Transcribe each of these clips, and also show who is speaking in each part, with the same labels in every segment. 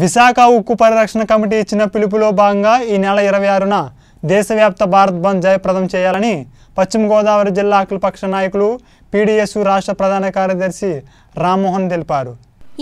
Speaker 1: విశాఖ ఉక్కు పరిరక్షణ కమిటీ ఇచ్చిన పిలుపులో భాగంగా ఈ నెల ఇరవై ఆరున దేశవ్యాప్త భారత్ బంద్ జయప్రదం చేయాలని పశ్చిమ గోదావరి జిల్లా అఖిలపక్ష నాయకులు పీడీఎస్ రాష్ట్ర ప్రధాన కార్యదర్శి రామ్మోహన్ తెలిపారు.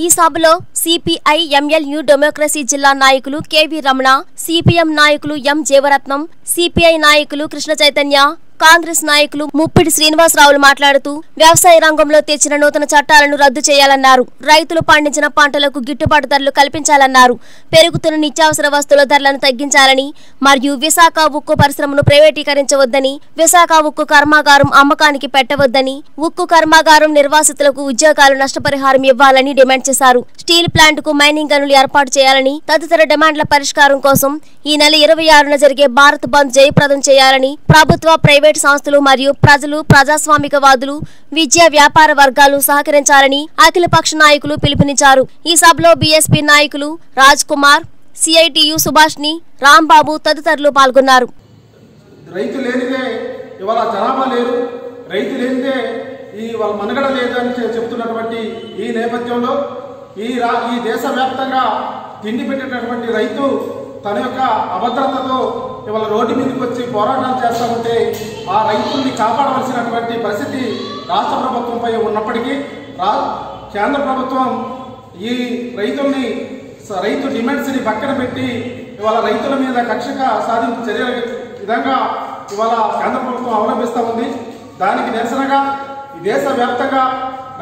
Speaker 2: ఈ సభలో సిపిఐ ఎంఎల్ న్యూ డెమోక్రసీ జిల్లా నాయకులు కెవి రమణ సిపిఎం నాయకులు ఎం జీవరత్నం సిపిఐ నాయకులు కృష్ణ చైతన్య కాంగ్రెస్ నాయకులు ముప్పిడి శ్రీనివాసరావులు మాట్లాడుతూ వ్యవసాయ రంగంలో తెచ్చిన నూతన చట్టాలను రద్దు చేయాలన్నారు. రైతులు పండించిన పంటలకు గిట్టుబాటు ధరలు కల్పించాలన్నారు. పెరుగుతున్న నిత్యావసర వస్తువుల ధరలను తగ్గించాలని మరియు విశాఖ ఉక్కు పరిశ్రమను ప్రైవేటీకరించవద్దని విశాఖ ఉక్కు కర్మాగారం అమ్మకానికి పెట్టవద్దని ఉక్కు కర్మాగారం నిర్వాసితులకు ఉద్యోగాలు నష్టపరిహారం ఇవ్వాలని డిమాండ్ చేశారు. స్టీల్ ప్లాంట్కు మైనింగ్ గనులు ఏర్పాటు చేయాలని తదితర డిమాండ్ల పరిష్కారం కోసం ఈ నెల ఇరవై ఆరున జరిగే భారత్ బంద్ జయప్రదం చేయాలని ప్రభుత్వ ప్రైవేట్ ప్రైవేట్ సంస్థలు మరియు ప్రజలు ప్రజాస్వామికవాదులు విద్యా వ్యాపార వర్గాలు సహకరించాలని అఖిలపక్ష నాయకులు పిలుపునిచ్చారు. ఈ సభలో బీఎస్పీ నాయకులు రాజ్ కుమార్ సిఐటియు సుభాష్ని రాంబాబు తదితరులు పాల్గొన్నారు.
Speaker 3: రైతు లేనిదే ఇవాళ జనాభా లేరు రైతు లేనిదే ఈ వాళ్ళ మనగడ లేదని చెప్తున్నటువంటి ఈ నేపథ్యంలో ఈ రా ఈ దేశవ్యాప్తంగా తిండి పెట్టేటటువంటి రైతు తన యొక్క అభద్రతతో ఇవాళ రోడ్డు మీదకి వచ్చి పోరాటాలు చేస్తూ ఉంటే ఆ రైతుల్ని కాపాడవలసినటువంటి పరిస్థితి రాష్ట్ర ప్రభుత్వంపై ఉన్నప్పటికీ రా కేంద్ర ప్రభుత్వం ఈ రైతుల్ని రైతు డిమాండ్స్ని పక్కన పెట్టి ఇవాళ రైతుల మీద కక్షక సాధింపు చర్యల విధంగా ఇవాళ కేంద్ర ప్రభుత్వం అవలంబిస్తూ ఉంది. దానికి నిరసనగా దేశవ్యాప్తంగా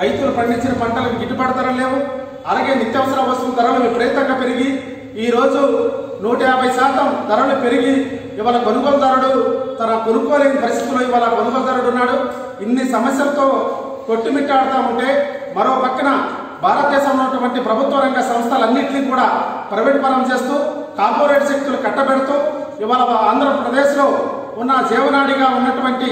Speaker 3: రైతులు పండించిన పంటలకు గిట్టుబాటు ధరలు లేవు. అలాగే నిత్యావసర వస్తువుల ధరలు విపరీతంగా పెరిగి ఈరోజు నూట యాభై శాతం ధరలు పెరిగి ఇవాళ కొనుగోలుదారుడు తన కొనుక్కోలేని పరిస్థితుల్లో ఇవాళ కొనుగోలుదారుడు ఉన్నాడు. ఇన్ని సమస్యలతో కొట్టుమిట్టాడుతూ ఉంటే మరో పక్కన భారతదేశంలో ఉన్నటువంటి ప్రభుత్వ రంగ సంస్థలన్నింటినీ కూడా ప్రైవేట్ పరం చేస్తూ కార్పొరేట్ శక్తులు కట్టబెడుతూ ఇవాళ ఆంధ్రప్రదేశ్లో ఉన్న జీవనాడిగా ఉన్నటువంటి